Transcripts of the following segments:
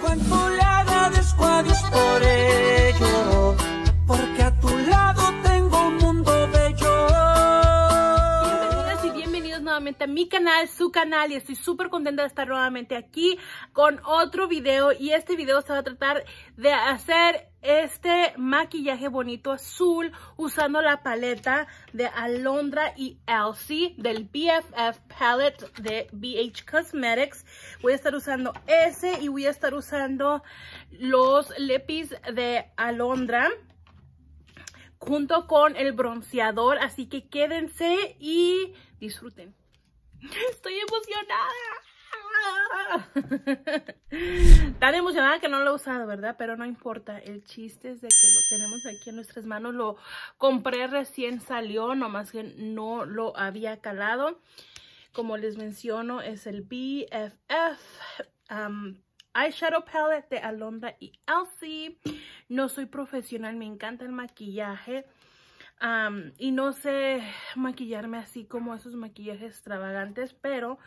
管不了。A mi canal, su canal y estoy súper contenta de estar nuevamente aquí con otro video y este video se va a tratar de hacer este maquillaje bonito azul usando la paleta de Alondra y Elsie del BFF palette de BH Cosmetics. Voy a estar usando ese y voy a estar usando los lippies de Alondra junto con el bronceador, así que quédense y disfruten. Estoy emocionada. Tan emocionada que no lo he usado, ¿verdad? Pero no importa. El chiste es de que lo tenemos aquí en nuestras manos. Lo compré recién salió, nomás que no lo había calado. Como les menciono, es el BFF um, eyeshadow palette de Alondra y Elsie. No soy profesional, me encanta el maquillaje. Y no sé maquillarme así como esos maquillajes extravagantes, pero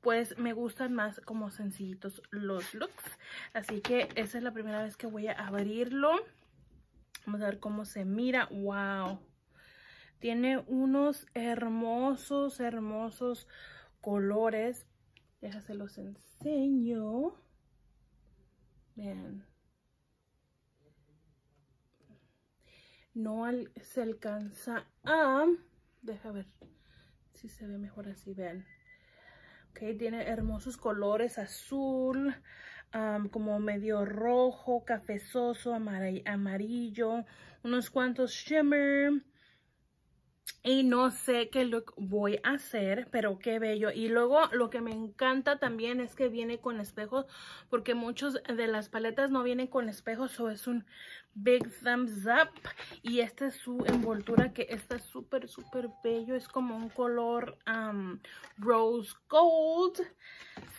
pues me gustan más como sencillitos los looks. Así que esa es la primera vez que voy a abrirlo. Vamos a ver cómo se mira. ¡Wow! Tiene unos hermosos, hermosos colores. Déjase los enseño. Vean. No se alcanza a... Deja ver si se ve mejor así, vean. Ok, tiene hermosos colores, azul, como medio rojo, cafezoso, amarillo, unos cuantos shimmer. Y no sé qué look voy a hacer, pero qué bello. Y luego lo que me encanta también es que viene con espejos, porque muchos de las paletas no vienen con espejos, o es un big thumbs up. Y esta es su envoltura que está súper, súper bello. Es como un color um, rose gold.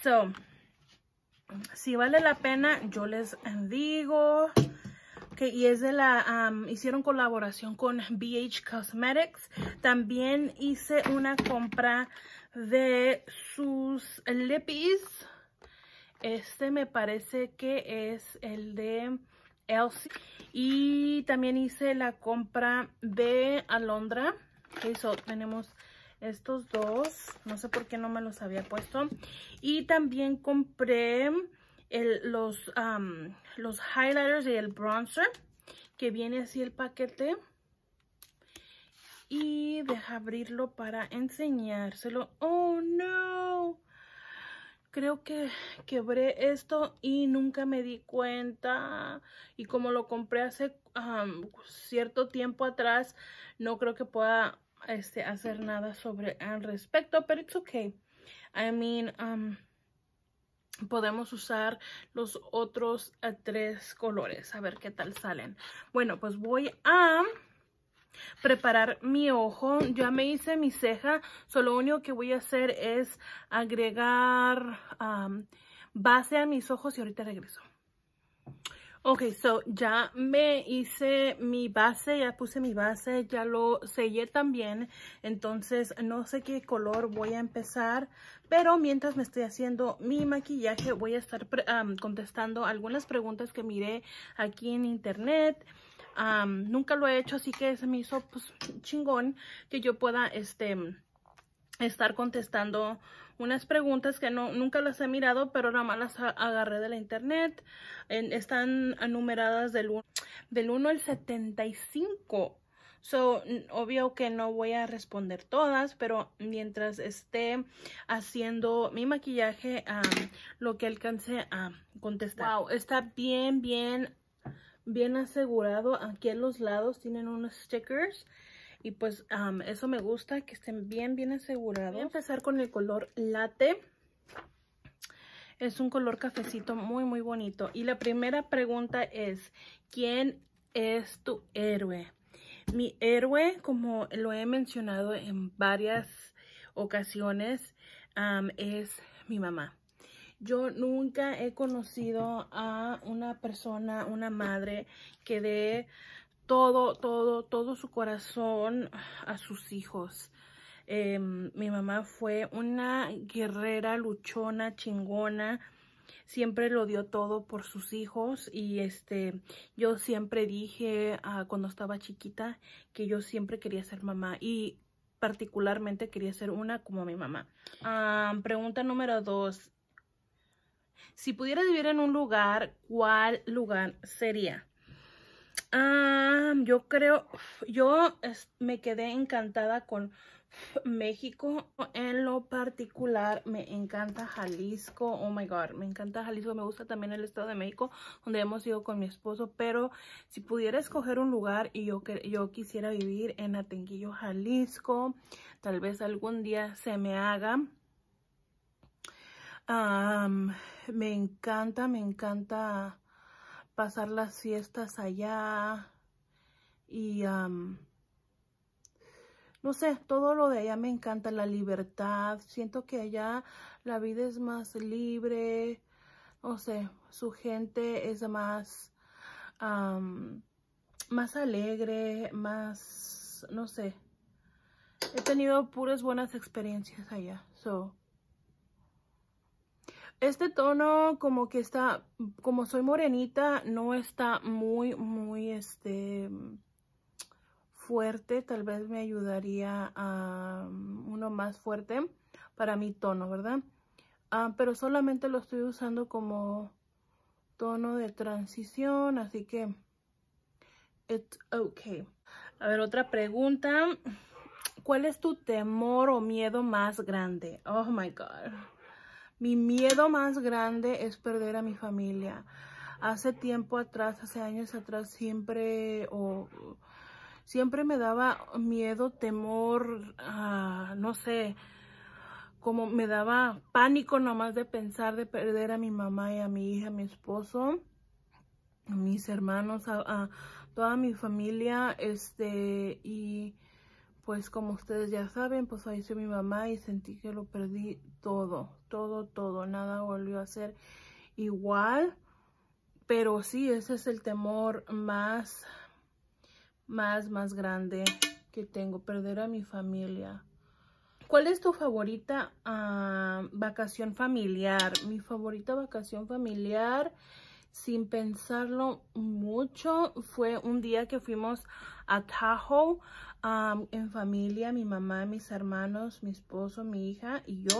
So, si vale la pena, yo les digo y es de la, hicieron colaboración con BH Cosmetics. También hice una compra de sus lippies. Este me parece que es el de Elsie. Y también hice la compra de Alondra. Tenemos estos dos. No sé por qué no me los había puesto. Y también compré el, los, los highlighters y el bronzer, que viene así el paquete. Y deja abrirlo para enseñárselo. ¡Oh, no! Creo que quebré esto y nunca me di cuenta. Y como lo compré hace cierto tiempo atrás, no creo que pueda este, hacer nada sobre al respecto. Pero it's okay. I mean, um, podemos usar los otros eh, tres colores. A ver qué tal salen. Bueno, pues voy a preparar mi ojo. Ya me hice mi ceja. Solo lo único que voy a hacer es agregar base a mis ojos y ahorita regreso. Ok, so ya me hice mi base, ya puse mi base, ya lo sellé también. Entonces no sé qué color voy a empezar, pero mientras me estoy haciendo mi maquillaje voy a estar contestando algunas preguntas que miré aquí en internet. nunca lo he hecho, así que se me hizo pues, chingón que yo pueda este, estar contestando unas preguntas que no, nunca las he mirado, pero nada más las agarré de la internet. están numeradas del 1, del 1 al 75. So, obvio que no voy a responder todas, pero mientras esté haciendo mi maquillaje, lo que alcance a contestar. Wow, está bien, bien, bien asegurado. Aquí en los lados tienen unos stickers y pues eso me gusta, que estén bien, bien asegurados. Voy a empezar con el color latte. Es un color cafecito muy, muy bonito. Y la primera pregunta es, ¿quién es tu héroe? Mi héroe, como lo he mencionado en varias ocasiones, es mi mamá. Yo nunca he conocido a una persona, una madre que dé todo, todo, todo su corazón a sus hijos. Em, mi mamá fue una guerrera, luchona, chingona. siempre lo dio todo por sus hijos y este, yo siempre dije uh, cuando estaba chiquita que yo siempre quería ser mamá y particularmente quería ser una como mi mamá. Pregunta número dos. Si pudieras vivir en un lugar, ¿cuál lugar sería? Ah, yo creo, yo me quedé encantada con México. En lo particular, me encanta Jalisco. Oh my God, me encanta Jalisco. Me gusta también el Estado de México, donde hemos ido con mi esposo. Pero si pudiera escoger un lugar y yo, yo quisiera vivir en Atenquillo, Jalisco, tal vez algún día se me haga. me encanta, me encanta pasar las fiestas allá y no sé, todo lo de allá me encanta, la libertad, siento que allá la vida es más libre, no sé, su gente es más, más alegre, más, no sé, he tenido puras buenas experiencias allá, so, este tono como que está, como soy morenita, no está muy, muy, este, fuerte. Tal vez me ayudaría a uno más fuerte para mi tono, ¿verdad? Ah, pero solamente lo estoy usando como tono de transición, así que it's okay. A ver, otra pregunta. ¿Cuál es tu temor o miedo más grande? Oh my God. Mi miedo más grande es perder a mi familia. Hace tiempo atrás, hace años atrás, siempre o siempre me daba miedo, temor, uh, no sé, como me daba pánico nomás de pensar de perder a mi mamá y a mi hija, a mi esposo, a mis hermanos, a, a toda mi familia, este, y pues como ustedes ya saben, pues falleció mi mamá y sentí que lo perdí todo, todo, todo, nada volvió a ser igual, pero sí, ese es el temor más, más, más grande que tengo, perder a mi familia. ¿Cuál es tu favorita uh, vacación familiar? Mi favorita vacación familiar, sin pensarlo mucho, fue un día que fuimos a Tahoe en familia, mi mamá, mis hermanos, mi esposo, mi hija y yo.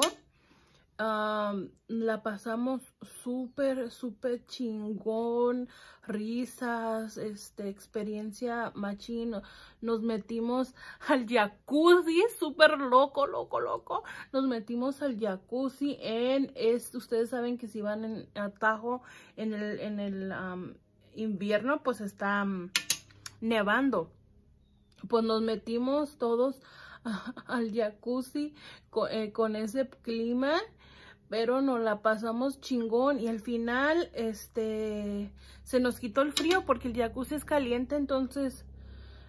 la pasamos súper, súper chingón, risas, este, experiencia machino. Nos metimos al jacuzzi, súper loco, loco, loco. Nos metimos al jacuzzi en, es, ustedes saben que si van en Atajo en el, en el invierno, pues está nevando pues nos metimos todos al jacuzzi eh, con, ese clima pero nos la pasamos chingón y al final este se nos quitó el frío porque el jacuzzi es caliente entonces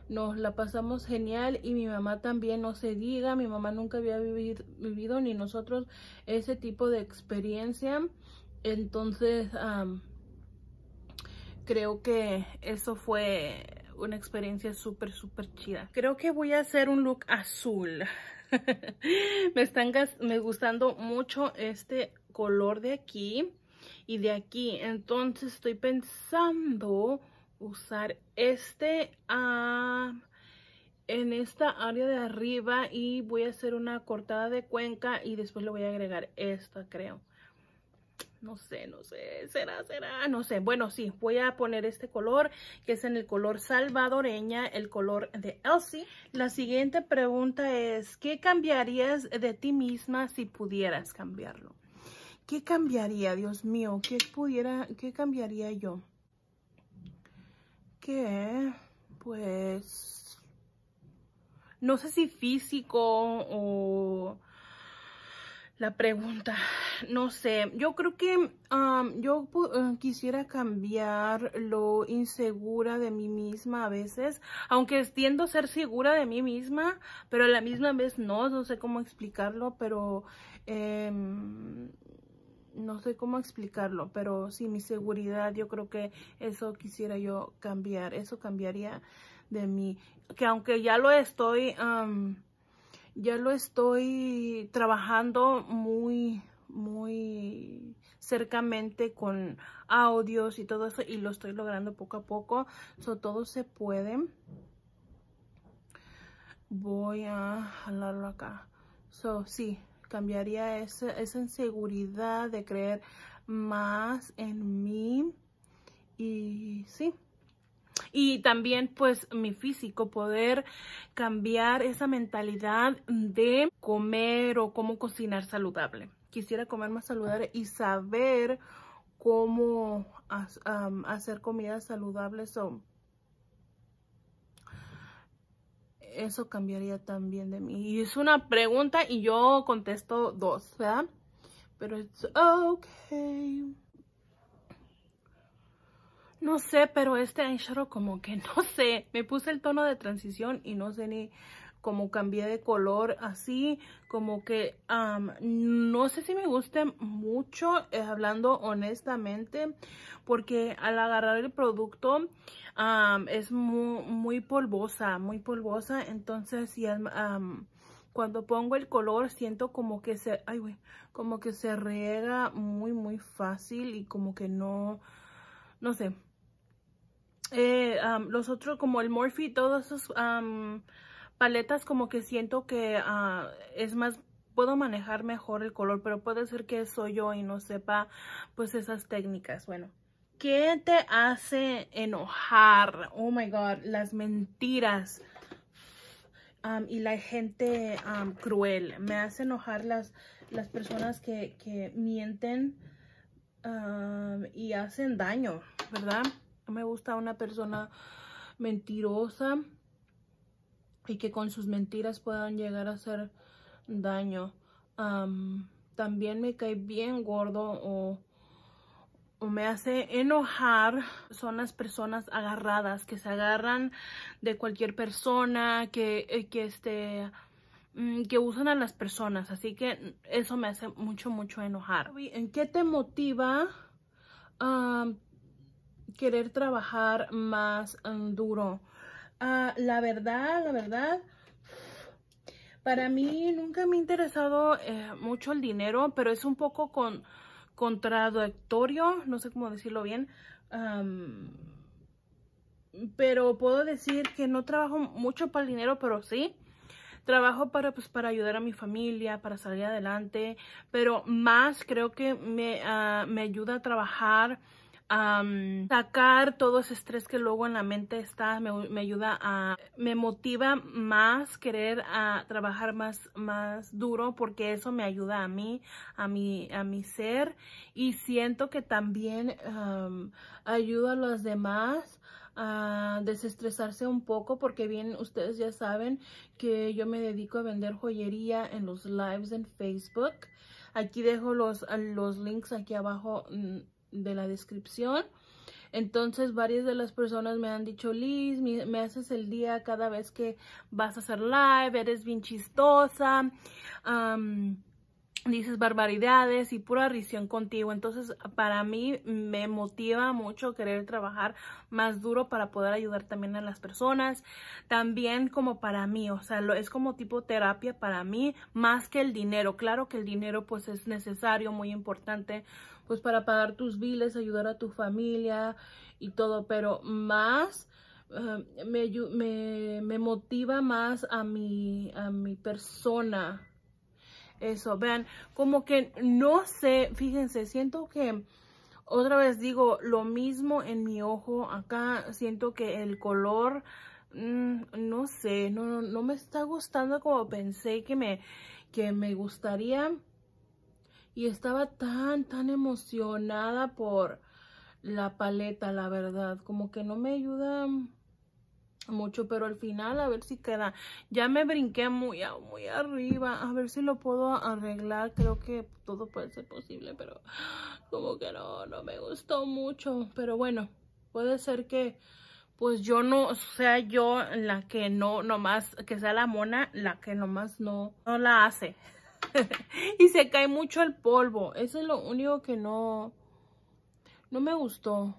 nos la pasamos genial y mi mamá también no se diga mi mamá nunca había vivido, vivido ni nosotros ese tipo de experiencia entonces creo que eso fue una experiencia súper, súper chida. Creo que voy a hacer un look azul. me están me gustando mucho este color de aquí y de aquí. Entonces estoy pensando usar este ah, en esta área de arriba y voy a hacer una cortada de cuenca y después le voy a agregar esta, creo. No sé, no sé, será, será, no sé. Bueno, sí, voy a poner este color, que es en el color salvadoreña, el color de Elsie. La siguiente pregunta es, ¿qué cambiarías de ti misma si pudieras cambiarlo? ¿Qué cambiaría, Dios mío? ¿Qué pudiera, qué cambiaría yo? ¿Qué? pues, no sé si físico o la pregunta, no sé, yo creo que um, yo uh, quisiera cambiar lo insegura de mí misma a veces, aunque tiendo a ser segura de mí misma, pero a la misma vez no, no sé cómo explicarlo, pero em, no sé cómo explicarlo, pero sí, mi seguridad, yo creo que eso quisiera yo cambiar, eso cambiaría de mí, que aunque ya lo estoy... ya lo estoy trabajando muy, muy cercamente con audios y todo eso y lo estoy logrando poco a poco. So, todo se puede. Voy a jalarlo acá. So, sí, cambiaría esa, esa inseguridad de creer más en mí. Y sí. Y también pues mi físico, poder cambiar esa mentalidad de comer o cómo cocinar saludable. Quisiera comer más saludable y saber cómo hacer comidas saludables. o eso cambiaría también de mí. Y es una pregunta y yo contesto dos, ¿verdad? Pero es okay. No sé, pero este eyeshadow como que no sé. Me puse el tono de transición y no sé ni cómo cambié de color así. Como que no sé si me guste mucho, eh, hablando honestamente. Porque al agarrar el producto es muy, muy, polvosa, muy polvosa. Entonces, cuando pongo el color siento como que se, ay, como que se riega muy, muy fácil y como que no, no sé eh, los otros como el Morphe, todas esas paletas como que siento que uh, es más, puedo manejar mejor el color, pero puede ser que soy yo y no sepa pues esas técnicas. Bueno, ¿qué te hace enojar? Oh my God, las mentiras. y la gente cruel. Me hace enojar las, las personas que, que mienten y hacen daño, ¿verdad? Me gusta una persona mentirosa y que con sus mentiras puedan llegar a hacer daño. también me cae bien gordo o, me hace enojar son las personas agarradas, que se agarran de cualquier persona, que, eh, que, este, mm, que usan a las personas. Así que eso me hace mucho, mucho enojar. ¿En qué te motiva? Querer trabajar más um, duro. Ah, la verdad, la verdad, para mí nunca me ha interesado eh, mucho el dinero, pero es un poco con, contradictorio, no sé cómo decirlo bien. pero puedo decir que no trabajo mucho para el dinero, pero sí. Trabajo para, pues, para ayudar a mi familia, para salir adelante, pero más creo que me, ah, me ayuda a trabajar sacar todo ese estrés que luego en la mente está, me, ayuda a, me motiva más querer a trabajar más, más duro porque eso me ayuda a mí, a mi, a mi ser y siento que también ayuda a los demás a desestresarse un poco porque bien ustedes ya saben que yo me dedico a vender joyería en los lives en Facebook. Aquí dejo los, los links aquí abajo mm, de la descripción. Entonces varias de las personas me han dicho, Liz, me, haces el día cada vez que vas a hacer live, eres bien chistosa, dices barbaridades y pura risión contigo. Entonces para mí me motiva mucho querer trabajar más duro para poder ayudar también a las personas. También como para mí, o sea, lo, es como tipo terapia para mí más que el dinero. Claro que el dinero pues es necesario, muy importante pues para pagar tus biles, ayudar a tu familia y todo, pero más eh, me, me, motiva más a mi, a mi persona. Eso, vean, como que no sé, fíjense, siento que otra vez digo lo mismo en mi ojo. Acá siento que el color, mm, no sé, no, no me está gustando como pensé que me, que me gustaría y estaba tan, tan emocionada por la paleta, la verdad. Como que no me ayuda mucho, pero al final a ver si queda. Ya me brinqué muy, muy arriba, a ver si lo puedo arreglar. Creo que todo puede ser posible, pero como que no, no me gustó mucho. Pero bueno, puede ser que pues yo no sea yo la que no, nomás, que sea la mona la que nomás no, no la hace. y se cae mucho el polvo. Eso es lo único que no, no me gustó.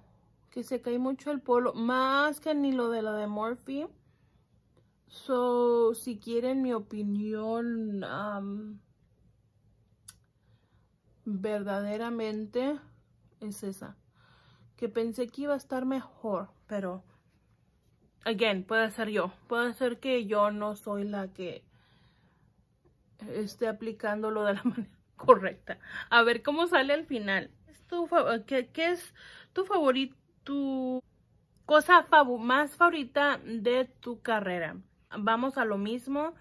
Que se cae mucho el polvo. Más que ni lo de la de Morphe. So, si quieren mi opinión, verdaderamente es esa. Que pensé que iba a estar mejor, pero, again, puede ser yo. Puede ser que yo no soy la que esté aplicándolo de la manera correcta. A ver cómo sale al final. ¿Qué, es tu favorito, tu cosa más favorita de tu carrera? Vamos a lo mismo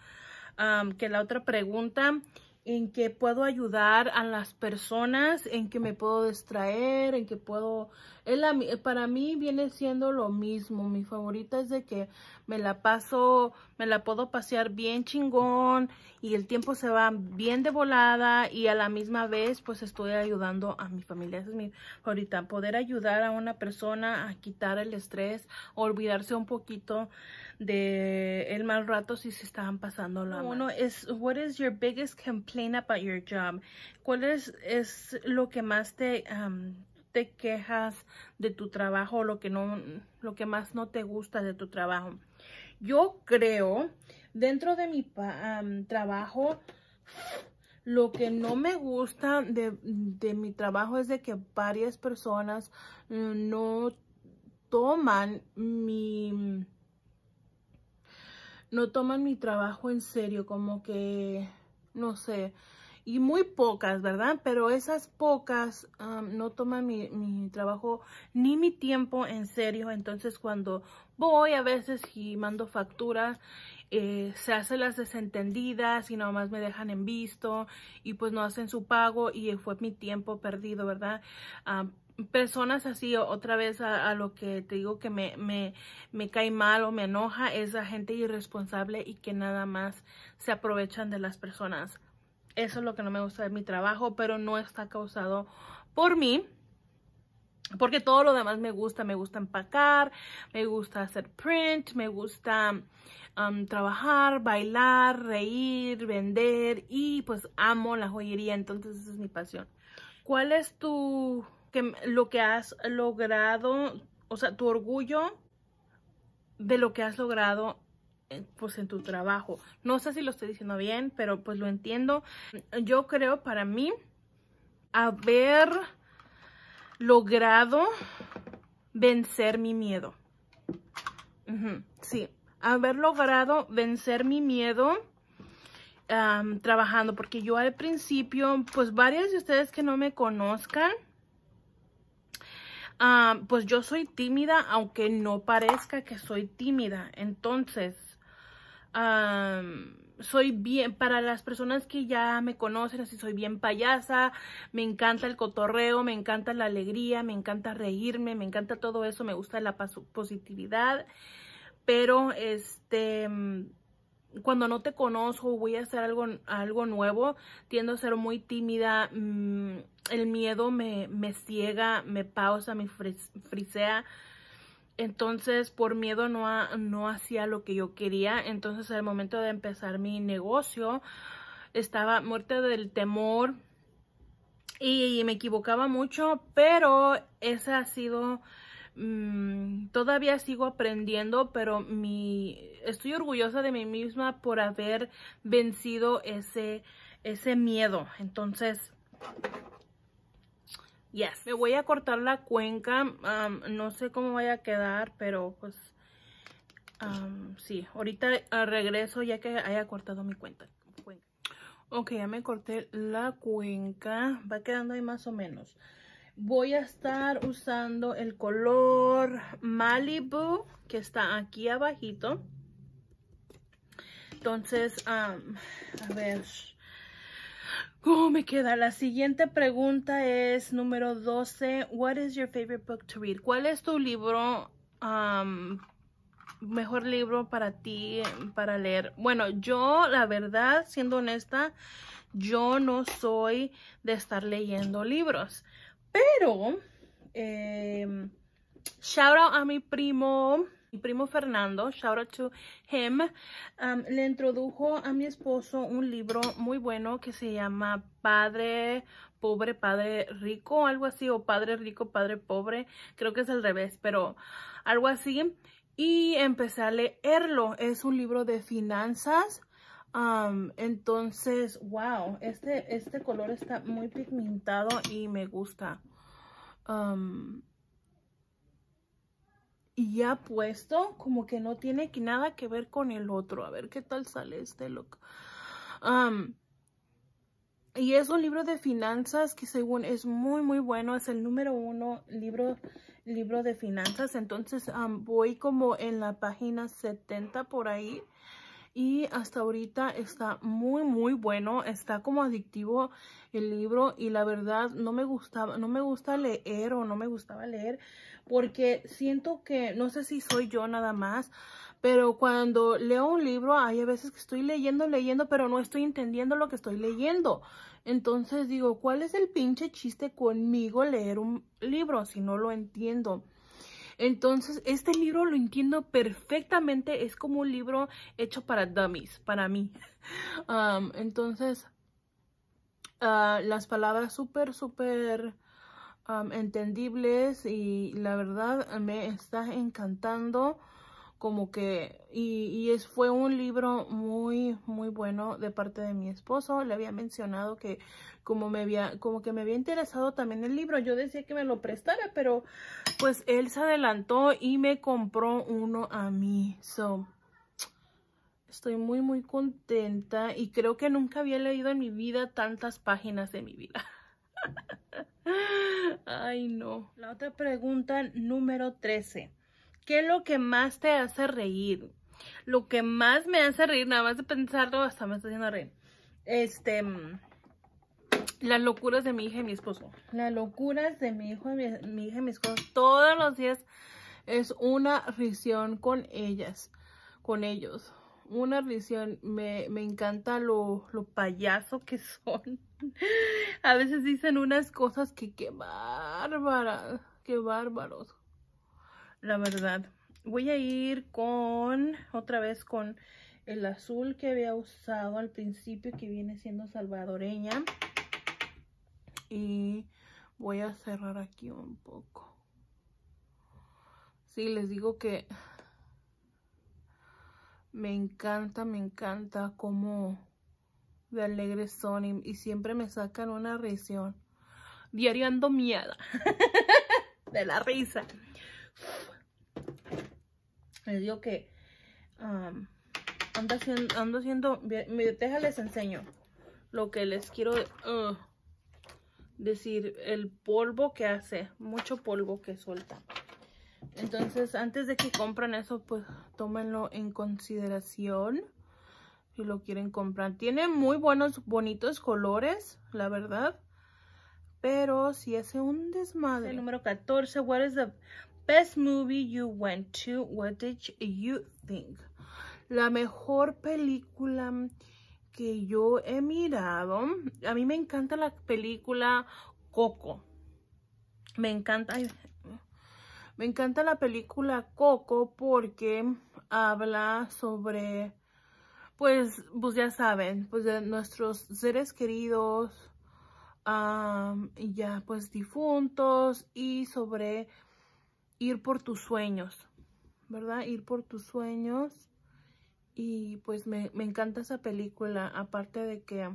que la otra pregunta en que puedo ayudar a las personas, en que me puedo distraer, en que puedo... para mí viene siendo lo mismo. Mi favorita es de que me la paso, me la puedo pasear bien chingón y el tiempo se va bien de volada y a la misma vez pues estoy ayudando a mi familia. Esa es mi favorita. Poder ayudar a una persona a quitar el estrés, olvidarse un poquito de el mal rato si se estaban pasando la Uno es, what is your biggest complaint about your job? ¿Cuál es, es lo que más te, te quejas de tu trabajo, lo que no, lo que más no te gusta de tu trabajo? Yo creo, dentro de mi trabajo, lo que no me gusta de, de, mi trabajo es de que varias personas mm, no toman mi no toman mi trabajo en serio, como que, no sé, y muy pocas, ¿verdad? Pero esas pocas no toman mi, mi, trabajo ni mi tiempo en serio. Entonces cuando voy a veces y mando facturas, eh, se hacen las desentendidas y nomás me dejan en visto y pues no hacen su pago y fue mi tiempo perdido, ¿verdad? personas así, otra vez a, lo que te digo que me, me, me, cae mal o me enoja, es la gente irresponsable y que nada más se aprovechan de las personas. Eso es lo que no me gusta de mi trabajo, pero no está causado por mí. Porque todo lo demás me gusta, me gusta empacar, me gusta hacer print, me gusta um, trabajar, bailar, reír, vender y pues amo la joyería, entonces esa es mi pasión. ¿Cuál es tu que lo que has logrado, o sea, tu orgullo de lo que has logrado pues en tu trabajo. No sé si lo estoy diciendo bien, pero pues lo entiendo. Yo creo para mí haber logrado vencer mi miedo. sí, haber logrado vencer mi miedo trabajando, porque yo al principio, pues varios de ustedes que no me conozcan, pues yo soy tímida, aunque no parezca que soy tímida. Entonces, soy bien, para las personas que ya me conocen, así soy bien payasa, me encanta el cotorreo, me encanta la alegría, me encanta reírme, me encanta todo eso, me gusta la positividad. Pero, este cuando no te conozco, voy a hacer algo, algo nuevo, tiendo a ser muy tímida, mm, el miedo me, me, ciega, me pausa, me frisea. Entonces, por miedo no, no hacía lo que yo quería. Entonces, al momento de empezar mi negocio, estaba muerta del temor y me equivocaba mucho, pero esa ha sido Mm, todavía sigo aprendiendo, pero mi, estoy orgullosa de mí misma por haber vencido ese, ese miedo. Entonces, yes, me voy a cortar la cuenca. no sé cómo vaya a quedar, pero pues, sí, ahorita regreso ya que haya cortado mi cuenta. Ok, ya me corté la cuenca. Va quedando ahí más o menos voy a estar usando el color Malibu que está aquí abajito. Entonces, a ver, ¿cómo me queda? La siguiente pregunta es número 12. What is your favorite book to read? ¿Cuál es tu libro, mejor libro para ti, para leer? Bueno, yo, la verdad, siendo honesta, yo no soy de estar leyendo libros. Pero, eh, shout out a mi primo, mi primo Fernando, shout out to him, um, le introdujo a mi esposo un libro muy bueno que se llama Padre Pobre, Padre Rico, algo así, o Padre Rico, Padre Pobre, creo que es al revés, pero algo así. Y empecé a leerlo, es un libro de finanzas, Um, entonces, wow, este, este color está muy pigmentado y me gusta. Um, y ya puesto, como que no tiene nada que ver con el otro. A ver qué tal sale este look. Um, y es un libro de finanzas que según es muy muy bueno. Es el número uno libro, libro de finanzas. Entonces voy como en la página 70 por ahí y hasta ahorita está muy muy bueno está como adictivo el libro y la verdad no me gustaba no me gusta leer o no me gustaba leer porque siento que no sé si soy yo nada más pero cuando leo un libro hay a veces que estoy leyendo leyendo pero no estoy entendiendo lo que estoy leyendo. Entonces digo cuál es el pinche chiste conmigo leer un libro si no lo entiendo entonces, este libro lo entiendo perfectamente. Es como un libro hecho para dummies, para mí. Um, entonces, uh, las palabras súper, súper um, entendibles y la verdad me está encantando como que, y, y, es, fue un libro muy, muy bueno de parte de mi esposo. Le había mencionado que como me había, como que me había interesado también el libro. Yo decía que me lo prestara, pero pues él se adelantó y me compró uno a mí. So, estoy muy, muy contenta y creo que nunca había leído en mi vida tantas páginas de mi vida. Ay, no. La otra pregunta número 13. ¿Qué es lo que más te hace reír? Lo que más me hace reír, nada más de pensarlo, hasta me está haciendo reír. Este, mm, las locuras de mi hija y mi esposo. Las locuras de mi hijo, mi, mi hija y mi esposo. Todos los días es una risión con ellas, con ellos. Una risión. Me, me encanta lo, lo payaso que son. A veces dicen unas cosas que qué bárbara, qué bárbaros la verdad. Voy a ir con, otra vez con el azul que había usado al principio, que viene siendo salvadoreña. Y voy a cerrar aquí un poco. Sí, les digo que me encanta, me encanta cómo de alegres son y, siempre me sacan una risión. Diario ando miedo de la risa. Les digo que um, ando, haciendo, ando haciendo, déjales enseño lo que les quiero uh, decir, el polvo que hace, mucho polvo que suelta. Entonces, antes de que compren eso, pues tómenlo en consideración si lo quieren comprar. Tiene muy buenos, bonitos colores, la verdad. Pero si hace un desmadre. El número 14, what is the Best movie you went to. What did you think? La mejor película que yo he mirado. A mí me encanta la película Coco. Me encanta. me encanta la película Coco porque habla sobre, pues, pues ya saben, pues de nuestros seres queridos, ya pues difuntos y sobre ir por tus sueños, ¿verdad? Ir por tus sueños. Y pues me, encanta esa película, aparte de que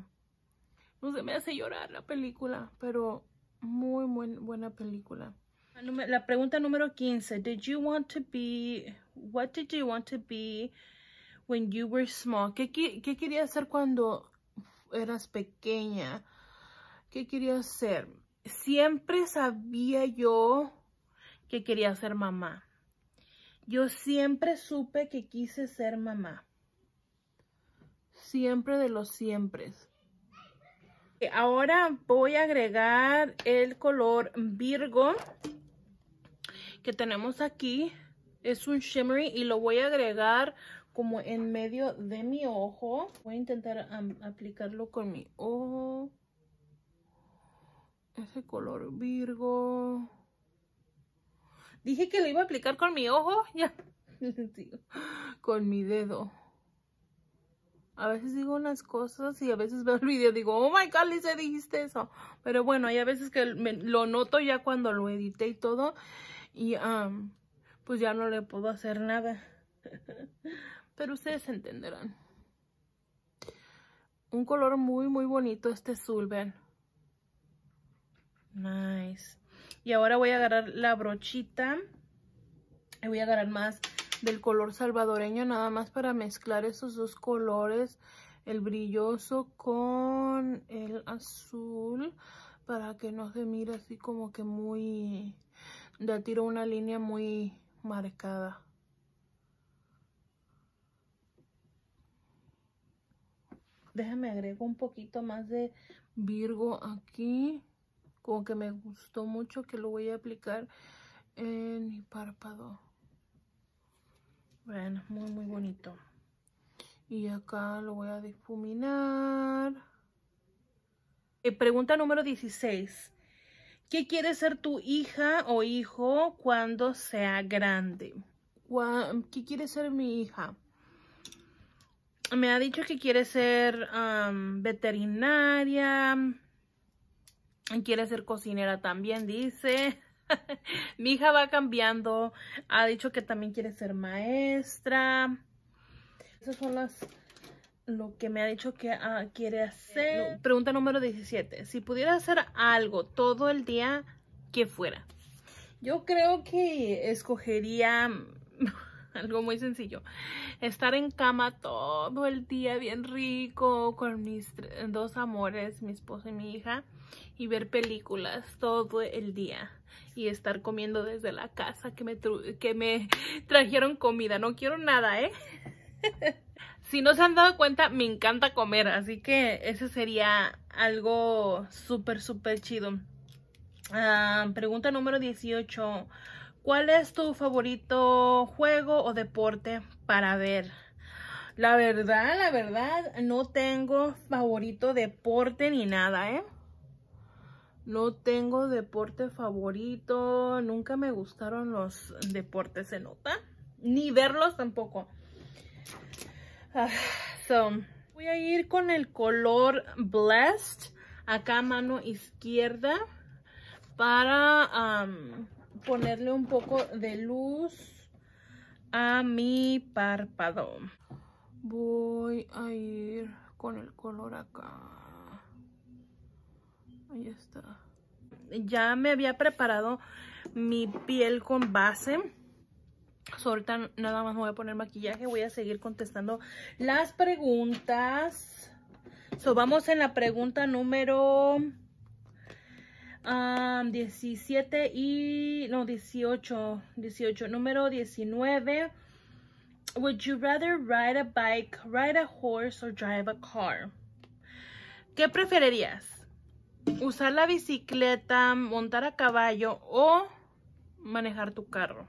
no se me hace llorar la película, pero muy, muy buena película. La pregunta número 15. Did you want to be, what did you want to be when you were small? ¿Qué, qué querías hacer cuando eras pequeña? ¿Qué querías ser? Siempre sabía yo que quería ser mamá. Yo siempre supe que quise ser mamá. Siempre de los siempre. Ahora voy a agregar el color Virgo que tenemos aquí. Es un shimmery y lo voy a agregar como en medio de mi ojo. Voy a intentar aplicarlo con mi ojo. Ese color Virgo. Dije que lo iba a aplicar con mi ojo. Ya. con mi dedo. A veces digo unas cosas y a veces veo el video y digo, oh my god, Lisa, dijiste eso. Pero bueno, hay a veces que lo noto ya cuando lo edité y todo. Y pues ya no le puedo hacer nada. Pero ustedes entenderán. Un color muy, muy bonito este azul, ven. Nice. Y ahora voy a agarrar la brochita. Y voy a agarrar más del color salvadoreño, nada más para mezclar esos dos colores. El brilloso con el azul. Para que no se mire así como que muy... Ya tiro una línea muy marcada. Déjame agrego un poquito más de Virgo aquí. Como que me gustó mucho que lo voy a aplicar en mi párpado. Bueno, muy muy bonito. Y acá lo voy a difuminar. Eh, pregunta número 16. ¿Qué quiere ser tu hija o hijo cuando sea grande? ¿Qué quiere ser mi hija? Me ha dicho que quiere ser veterinaria. Quiere ser cocinera también, dice. mi hija va cambiando. Ha dicho que también quiere ser maestra. Esas son las lo que me ha dicho que ah, quiere hacer. Pregunta número 17. Si pudiera hacer algo todo el día, ¿qué fuera? Yo creo que escogería algo muy sencillo. Estar en cama todo el día bien rico con mis dos amores, mi esposo y mi hija. Y ver películas todo el día. Y estar comiendo desde la casa que me, que me trajeron comida. No quiero nada, ¿eh? Si no se han dado cuenta, me encanta comer, así que eso sería algo súper, súper chido. Ah, pregunta número 18. ¿Cuál es tu favorito juego o deporte para ver? La verdad, la verdad, no tengo favorito deporte ni nada, ¿eh? No tengo deporte favorito. Nunca me gustaron los deportes, ¿se nota? Ni verlos tampoco. Ah, voy a ir con el color Blessed, acá mano izquierda, para ponerle un poco de luz a mi párpado. Voy a ir con el color acá. Ya me había preparado mi piel con base ahorita nada más me voy a poner maquillaje. Voy a seguir contestando las preguntas. So, vamos en la pregunta número 17 y... No, 18. 18. Número 19. Would you rather ride a bike, ride a horse, or drive a car? ¿Qué preferirías? ¿Usar la bicicleta, montar a caballo o manejar tu carro?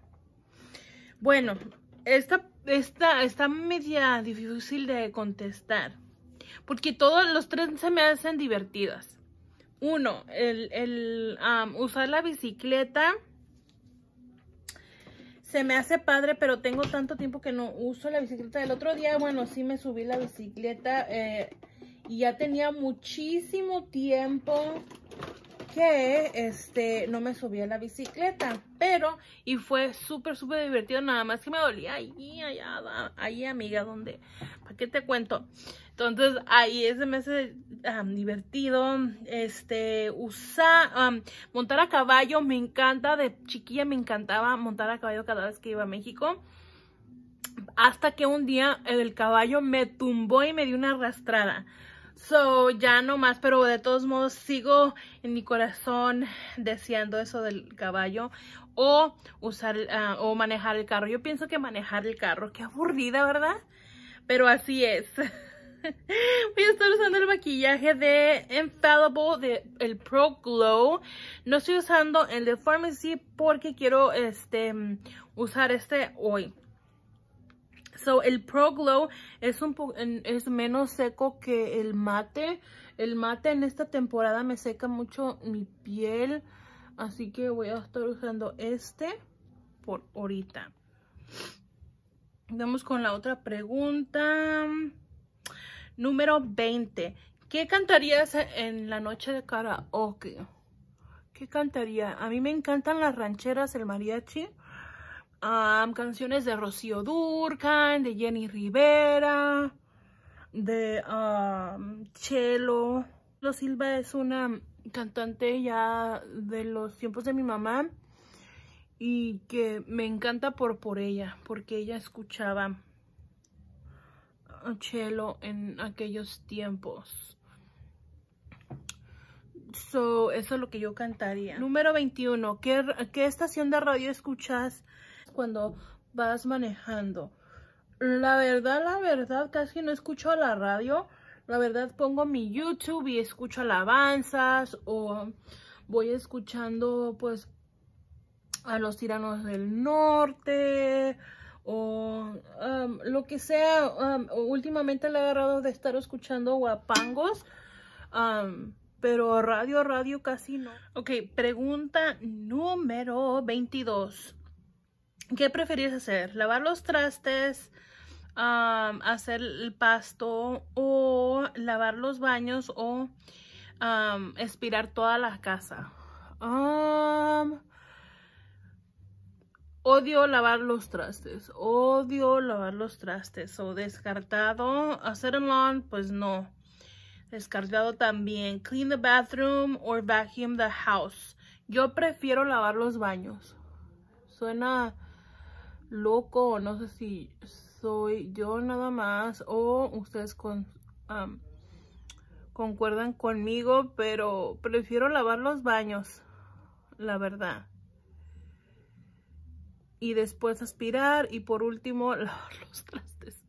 Bueno, esta, esta está media difícil de contestar. Porque todos los tres se me hacen divertidas. Uno, el, usar la bicicleta se me hace padre, pero tengo tanto tiempo que no uso la bicicleta. El otro día, bueno, sí me subí la bicicleta eh, y ya tenía muchísimo tiempo que este no me subí a la bicicleta, pero y fue súper súper divertido, nada más que me dolía ahí, allá, ahí amiga, donde, ¿para qué te cuento? Entonces ahí ese me hace divertido, este, usar, montar a caballo, me encanta, de chiquilla me encantaba montar a caballo cada vez que iba a México. Hasta que un día el caballo me tumbó y me dio una arrastrada. So, ya no más, pero de todos modos sigo en mi corazón deseando eso del caballo o usar ah, o manejar el carro. Yo pienso que manejar el carro, qué aburrida, ¿verdad? Pero así es. Voy a estar usando el maquillaje de Infallible, de el Pro Glow. No estoy usando el de Pharmacy porque quiero este usar este hoy. So, el Pro Glow es, un es menos seco que el mate. El mate en esta temporada me seca mucho mi piel. Así que voy a estar usando este por ahorita. Vamos con la otra pregunta. Número 20. ¿Qué cantarías en la noche de karaoke? ¿Qué cantaría? A mí me encantan las rancheras, el mariachi canciones de Rocío Durcan, de Jenny Rivera. de Chelo. Lo Silva es una cantante ya de los tiempos de mi mamá y que me encanta por, por ella, porque ella escuchaba Chelo en aquellos tiempos. So, eso es lo que yo cantaría. Número 21. ¿Qué, ¿Qué estación de radio escuchas cuando vas manejando? La verdad, la verdad, casi no escucho la radio. La verdad, pongo mi YouTube y escucho alabanzas o voy escuchando, pues, a los tiranos del norte o um, lo que sea. Um, últimamente le he agarrado de estar escuchando guapangos. Um, pero radio, radio casi no. Ok, pregunta número 22. ¿Qué preferís hacer? ¿Lavar los trastes, hacer el pasto o lavar los baños o expirar toda la casa? odio lavar los trastes. Odio lavar los trastes. O descartado. Hacer un lawn, pues no. Descartado también. Clean the bathroom or vacuum the house. Yo prefiero lavar los baños. Suena loco, no sé si soy yo nada más o ustedes con, concuerdan conmigo, pero prefiero lavar los baños, la verdad. Y después aspirar y por último lavar los trastes.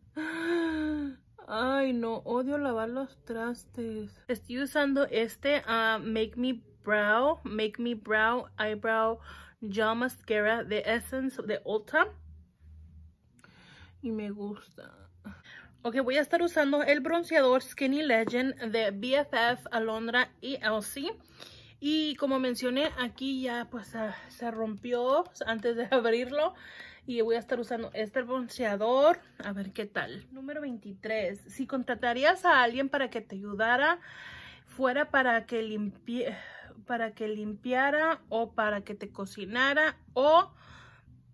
Ay, no, odio lavar los trastes. Estoy usando este uh, Make Me Brow, Make Me Brow Eyebrow Gel Mascara de Essence de Ulta. Y me gusta. Ok, voy a estar usando el bronceador Skinny Legend de BFF, Alondra y Elsie. Y como mencioné, aquí ya pues se rompió antes de abrirlo y voy a estar usando este bronceador. A ver qué tal. Número 23. Si contratarías a alguien para que te ayudara, fuera para que, limpie, para que limpiara o para que te cocinara o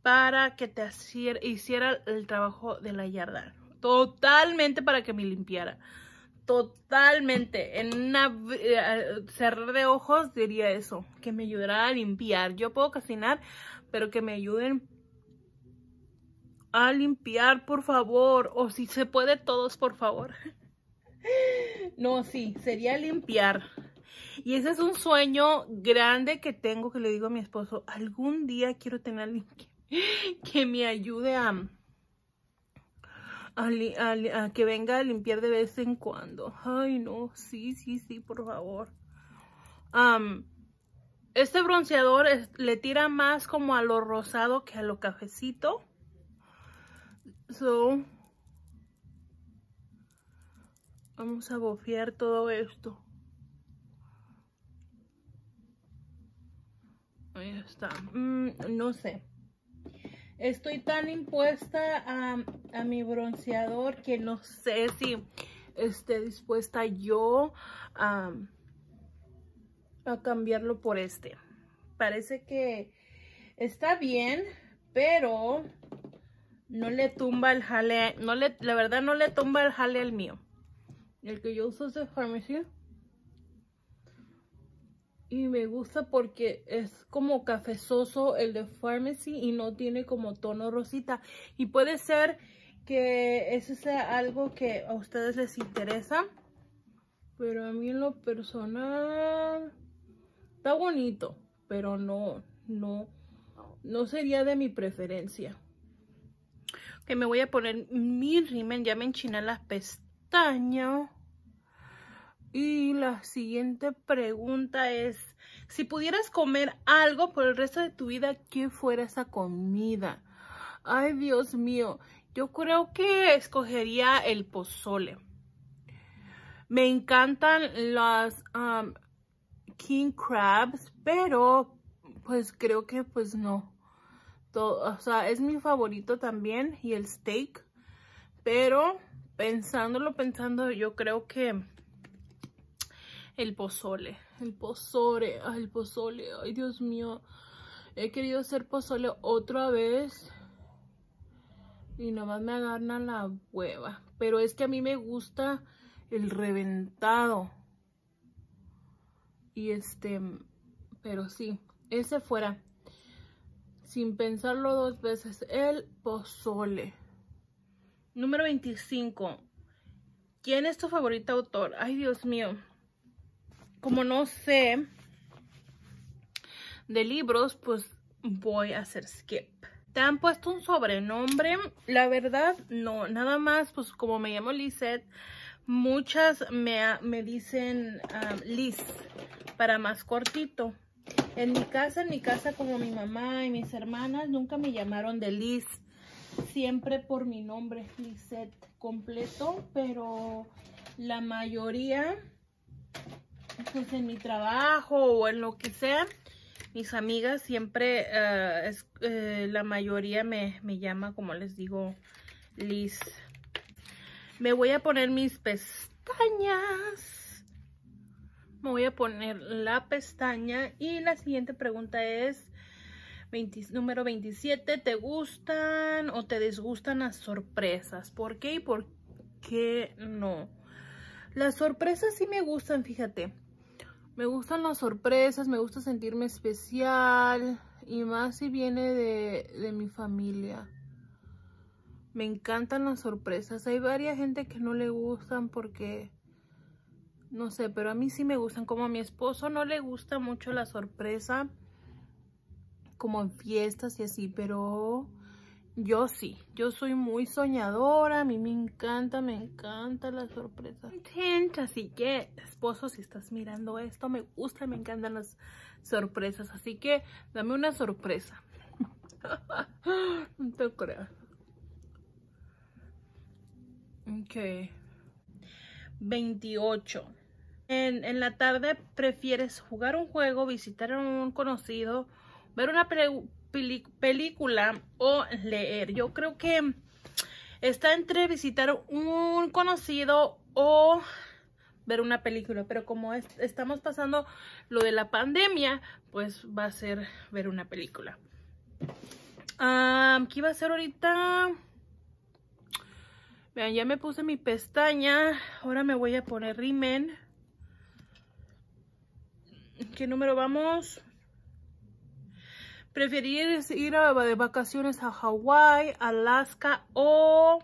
para que te hiciera el trabajo de la yarda. Totalmente para que me limpiara. Totalmente. En una eh, cerrar de ojos diría eso. Que me ayudara a limpiar. Yo puedo cocinar, pero que me ayuden a limpiar, por favor. O si se puede, todos, por favor. No, sí, sería limpiar. Y ese es un sueño grande que tengo que le digo a mi esposo. Algún día quiero tener alguien que, me ayude a, a, que venga a limpiar de vez en cuando. Ay, no, sí, sí, sí, por favor. este bronceador le tira más como a lo rosado que a lo cafecito. So, vamos a bofear todo esto. Ahí está. Mm, no sé. Estoy tan impuesta a, mi bronceador que no sé si esté dispuesta yo a, a cambiarlo por este. Parece que está bien, pero no le tumba el jale, no le, la verdad no le tumba el jale al mío. El que yo uso es de Pharmacy. Y me gusta porque es como cafezoso el de Pharmacy y no tiene como tono rosita. Y puede ser que ese sea algo que a ustedes les interesa. Pero a mí en lo personal está bonito. Pero no, no, no sería de mi preferencia que me voy a poner mi rimen, ya me enchiné las pestañas. Y la siguiente pregunta es, si pudieras comer algo por el resto de tu vida, ¿qué fuera esa comida? Ay, Dios mío, yo creo que escogería el pozole. Me encantan las um, king crabs, pero pues creo que pues no o sea, es mi favorito también y el steak, pero pensándolo, pensando, yo creo que el pozole, el pozole, ay, el pozole, ay, Dios mío, he querido hacer pozole otra vez, Y nomás me agarran la hueva. Pero es que a mí me gusta el reventado. Y este, pero sí, ese fuera. Sin pensarlo dos veces, el pozole. Número 25. ¿Quién es tu favorito autor? Ay, Dios mío. Como no sé de libros, pues voy a hacer skip. ¿Te han puesto un sobrenombre? La verdad, no. Nada más, pues como me llamo Lisette, muchas me, me dicen um, Liz para más cortito. En mi casa, en mi casa, como mi mamá y mis hermanas, nunca me llamaron de Liz. Siempre por mi nombre, Lisette, completo. Pero la mayoría, pues en mi trabajo o en lo que sea, mis amigas siempre, uh, es, uh, la mayoría me, me, llama, como les digo, Liz. Me voy a poner mis pestañas. Me voy a poner la pestaña. Y la siguiente pregunta es, 20, número 27, ¿te gustan o te disgustan las sorpresas? ¿Por qué y por qué no? Las sorpresas sí me gustan, fíjate. Me gustan las sorpresas, me gusta sentirme especial y más si viene de, de, mi familia. Me encantan las sorpresas. Hay varias gente que no le gustan porque, no sé, pero a mí sí me gustan. Como a mi esposo no le gusta mucho la sorpresa, como en fiestas y así, pero yo sí, yo soy muy soñadora, a mí me encanta, me encanta la sorpresa. Así que, esposo, si estás mirando esto, me gusta, me encantan las sorpresas. Así que, dame una sorpresa. no te creo. Ok. 28. En, en, la tarde prefieres jugar un juego, visitar a un conocido, ver una película o leer. Yo creo que está entre visitar un conocido o ver una película, pero como es, estamos pasando lo de la pandemia, pues va a ser ver una película. ¿Qué iba a hacer ahorita? Vean, ya me puse mi pestaña. Ahora me voy a poner rimen. ¿Qué número vamos? ¿Preferirías ir de vacaciones a Hawái, Alaska o,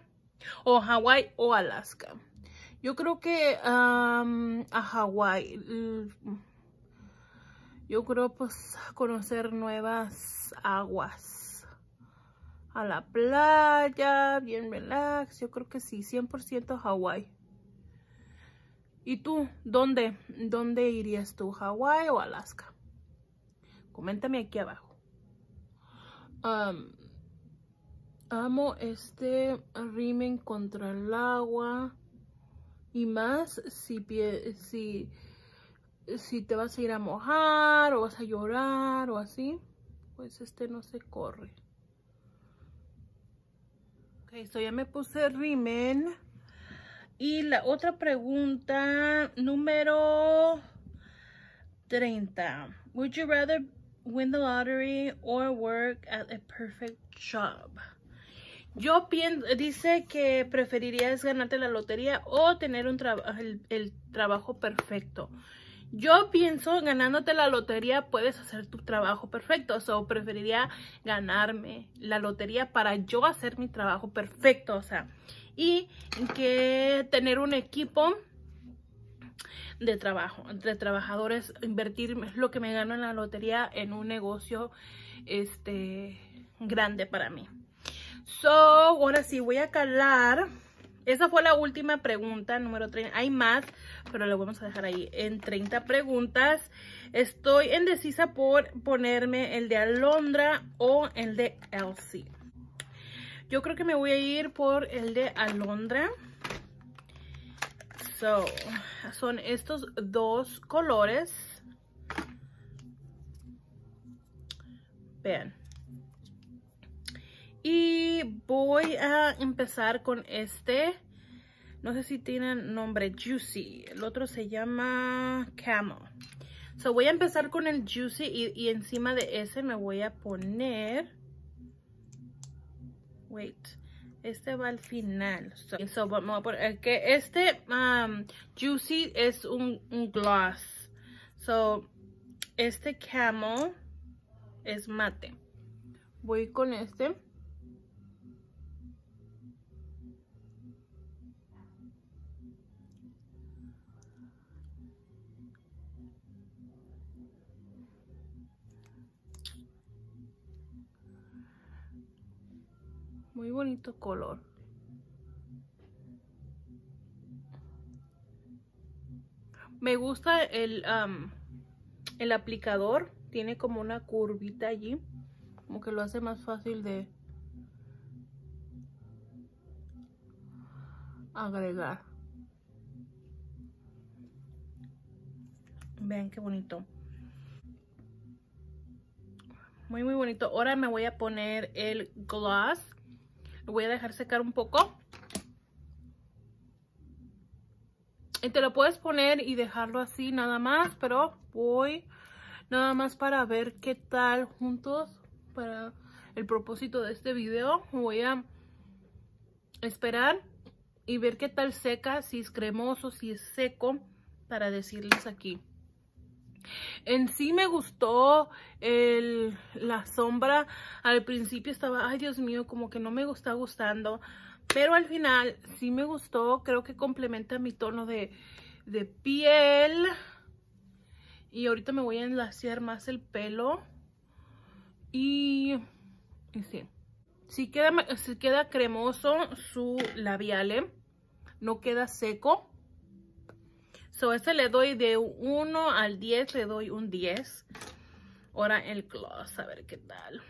o Hawái o Alaska? Yo creo que a Hawái. Yo creo pues conocer nuevas aguas. A la playa, bien relax. Yo creo que sí, 100% Hawái. ¿Y tú? ¿Dónde? ¿Dónde irías tú? ¿Hawái o Alaska? Coméntame aquí abajo. Amo este rimen contra el agua. Y más si, si, si te vas a ir a mojar o vas a llorar o así. Pues este no se corre. Ok, esto ya me puse rimen. Y la otra pregunta, número 30. Would you rather win the lottery or work at a perfect job. Yo pienso, dice que preferirías ganarte la lotería o tener un el, trabajo perfecto. Yo pienso, ganándote la lotería puedes hacer tu trabajo perfecto. O preferiría ganarme la lotería para yo hacer mi trabajo perfecto. O sea, y que tener un equipo de trabajo, entre trabajadores, invertir lo que me gano en la lotería en un negocio este grande para mí. So, ahora sí, voy a calar. Esa fue la última pregunta, número 30. Hay más, pero lo vamos a dejar ahí en 30 preguntas. Estoy indecisa por ponerme el de Alondra o el de Elsie. Yo creo que me voy a ir por el de Alondra. So, son estos dos colores. Vean. Y voy a empezar con este. No sé si tienen nombre Juicy. El otro se llama Camel. So voy a empezar con el Juicy y, y encima de ese me voy a poner... Wait. Este va al final. Que este um, Juicy es un, un gloss. So, este Camel es mate. Voy con este. Muy bonito color. Me gusta el, el aplicador. Tiene como una curvita allí. Como que lo hace más fácil de agregar. Vean qué bonito. Muy, muy bonito. Ahora me voy a poner el gloss voy a dejar secar un poco. Y te lo puedes poner y dejarlo así nada más, pero voy nada más para ver qué tal juntos para el propósito de este video. Voy a esperar y ver qué tal seca, si es cremoso, si es seco, para decirles aquí. En sí me gustó el, la sombra. Al principio estaba, ay Dios mío, como que no me está gustando. Pero al final sí me gustó. Creo que complementa mi tono de, de piel. Y ahorita me voy a enlaciar más el pelo. Y, y sí. Sí queda, sí queda cremoso su labial, ¿eh? No queda seco. So, este le doy de 1 al 10, le doy un 10. Ahora el gloss, a ver qué tal.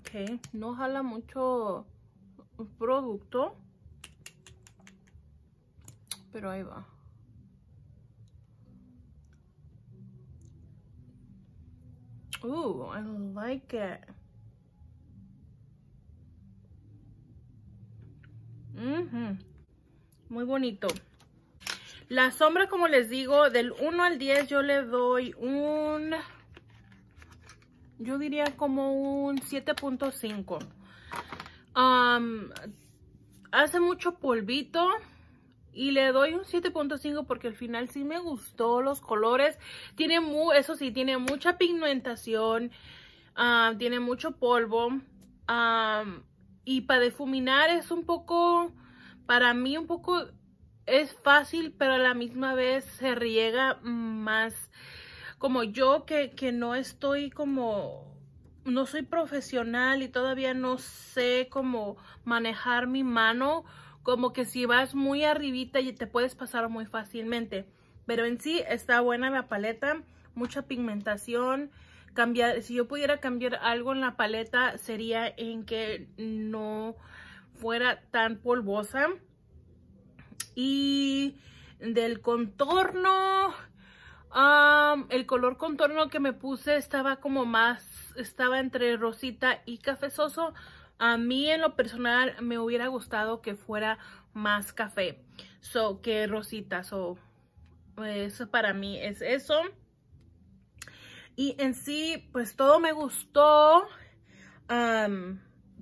Ok, no jala mucho producto. Pero ahí va. Ooh, I like it. Muy bonito. La sombra, como les digo, del 1 al 10 yo le doy un... Yo diría como un 7.5. hace mucho polvito. Y le doy un 7.5 porque al final sí me gustó los colores. Tiene, mu eso sí, tiene mucha pigmentación. tiene mucho polvo. Y para difuminar es un poco, para mí un poco es fácil, pero a la misma vez se riega más. Como yo que, que no estoy como, no soy profesional y todavía no sé cómo manejar mi mano, como que si vas muy arribita y te puedes pasar muy fácilmente. Pero en sí está buena la paleta, mucha pigmentación, cambiar, si yo pudiera cambiar algo en la paleta sería en que no fuera tan polvosa. Y del contorno, el color contorno que me puse estaba como más, estaba entre rosita y cafezoso. A mí en lo personal me hubiera gustado que fuera más café so, que rosita. So, eso para mí es eso. Y en sí, pues todo me gustó,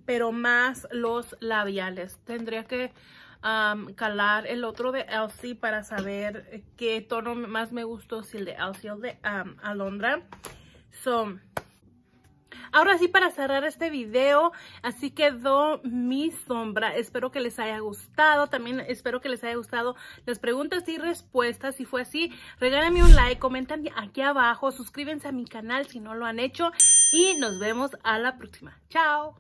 pero más los labiales. Tendría que calar el otro de Elsie para saber qué tono más me gustó, si el de Elsie o el de Alondra. So, Ahora sí, para cerrar este video, así quedó mi sombra. Espero que les haya gustado. También espero que les haya gustado las preguntas y respuestas. Si fue así, regálenme un like, comentan aquí abajo, suscríbanse a mi canal si no lo han hecho. Y nos vemos a la próxima. Chao.